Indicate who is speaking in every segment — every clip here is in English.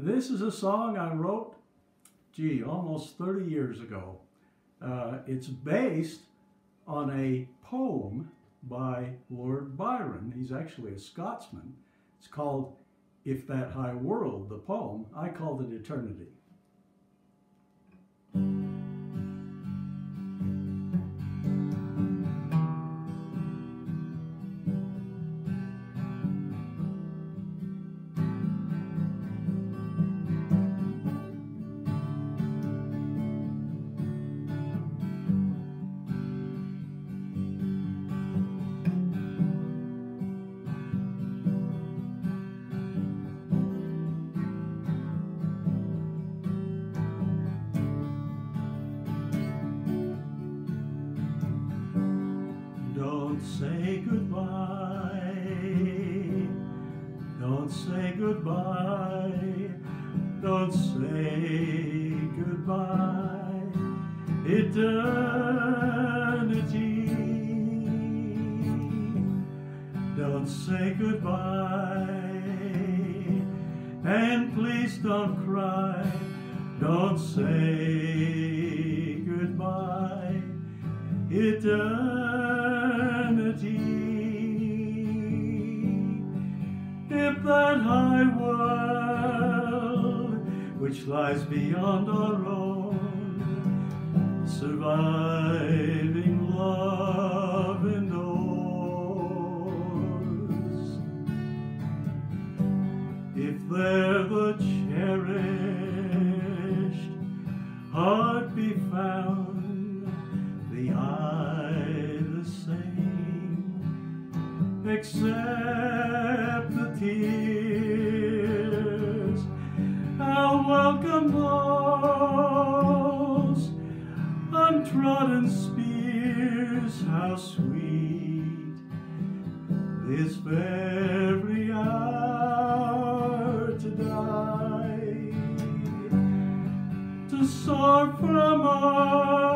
Speaker 1: This is a song I wrote, gee, almost 30 years ago. Uh, it's based on a poem by Lord Byron. He's actually a Scotsman. It's called If That High World, the poem. I called it Eternity. Don't say goodbye. Don't say goodbye. Don't say goodbye. Eternity. Don't say goodbye. And please don't cry. Don't say goodbye eternity. If that high world which lies beyond our own, surviving love endures, if there the except the tears. How welcome those untrodden spears, how sweet this very hour to die to soar from earth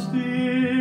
Speaker 1: lost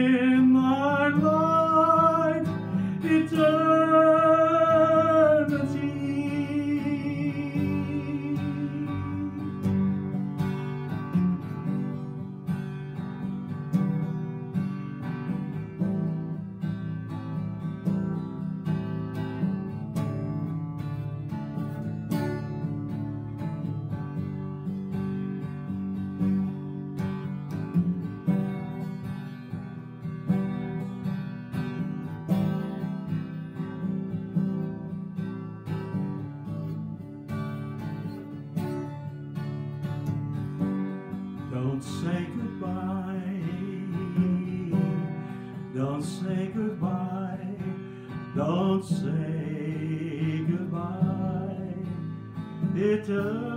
Speaker 1: Don't say goodbye. Don't say goodbye. Don't say goodbye. Eternity.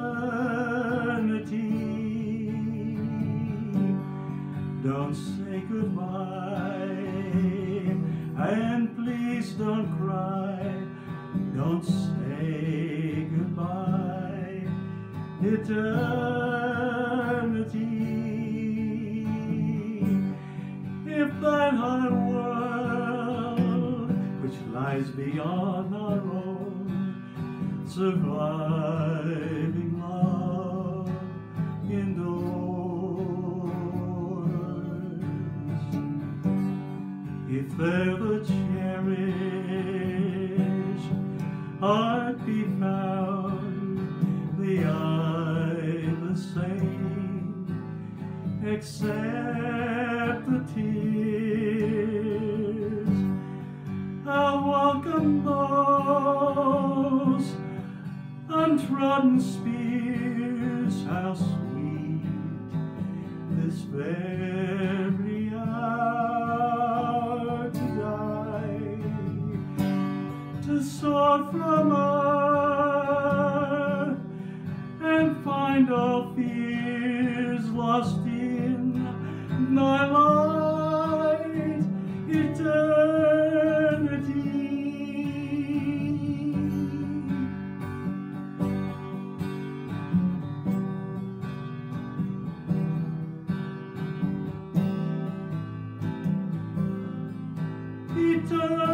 Speaker 1: Don't say goodbye. And please don't cry. Don't say goodbye eternity. If that high world which lies beyond our own, surviving love endures. If there except the tears. How welcome those untrodden spears, how sweet this very hour to die to soar from earth and find all fears lost Santa.